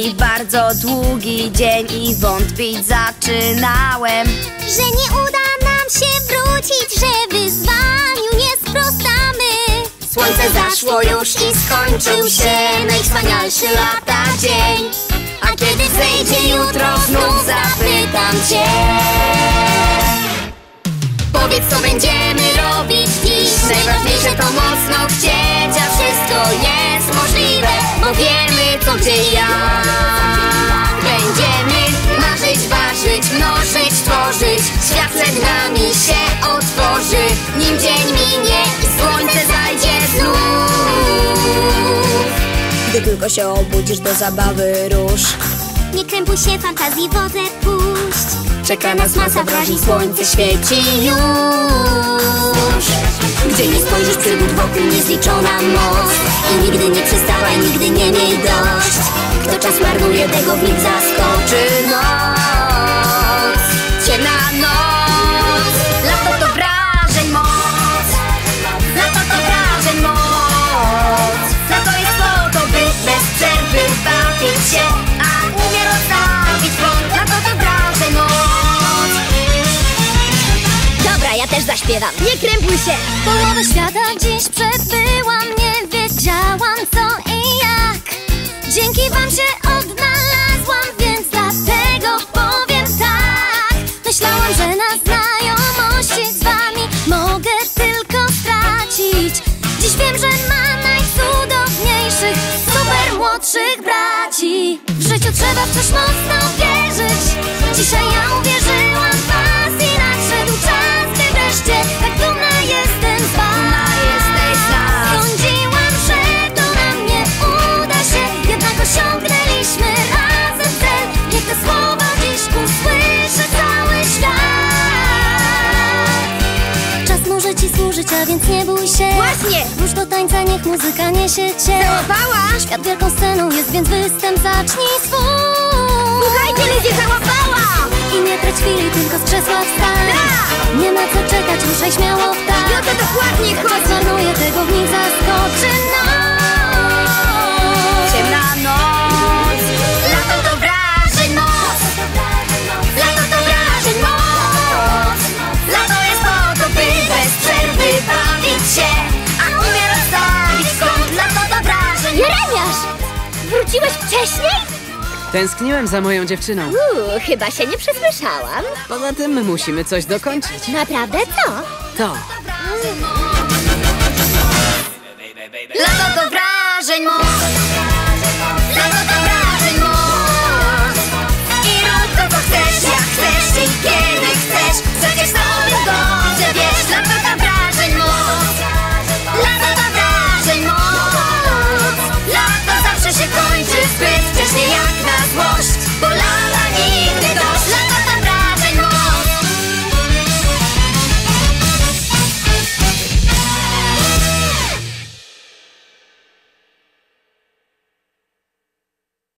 mi bardzo długi dzień i wątpić zaczynałem. Że nie uda nam się wrócić, że wyzwaniu nie sprostamy. Słońce zaszło już i skończył się najwspanialszy lata dzień. A kiedy wzejdzie jutro znów zapytam cię. Powiedz co będziemy robić dziś. Najważniejsze to mocno chcieć A wszystko jest możliwe Bo wiemy co gdzie jak. Będziemy marzyć, ważyć, mnożyć, tworzyć. Świat przed nami się otworzy. Nim dzień minie i słońce zajdzie znów. Gdy tylko się obudzisz do zabawy róż Nie krępuj się, fantazji wodę puść. Czeka nas masa wrażeń, słońce świeci już Gdzie nie spojrzysz przygód wokół niezliczona moc. I nigdy nie przestawaj, nigdy nie miej dość. Kto czas marnuje, tego w nim zaskoczy też zaśpiewam. Nie krępuj się! Połowę świata dziś przebyłam Nie wiedziałam co i jak. Dzięki wam się odnalazłam Więc dlatego powiem tak. Myślałam, że na znajomości z wami Mogę tylko stracić. Dziś wiem, że ma najcudowniejszych Super młodszych braci. W życiu trzeba w coś mocno wierzyć. Dzisiaj ja uwierzyłam więc nie bój się Właśnie! Rusz do tańca, niech muzyka niesie cię Załapała! Świat wielką sceną jest, więc występ zacznij swój Słuchajcie, ludzie, załapała! I nie trać chwili, tylko z krzesła wstań Tak! Nie ma co czekać, ruszaj śmiało w tak I o to dokładnie chodzi! marnuje, tego w nich zaskoczy noc Wróciłeś wcześniej? Tęskniłem za moją dziewczyną. Uuu, chyba się nie przesłyszałam. Poza tym musimy coś dokończyć. Naprawdę co? To. Mm. Lato do wrażeń moc! Lato do wrażeń moc! I rób to, co chcesz, jak chcesz i kiedy.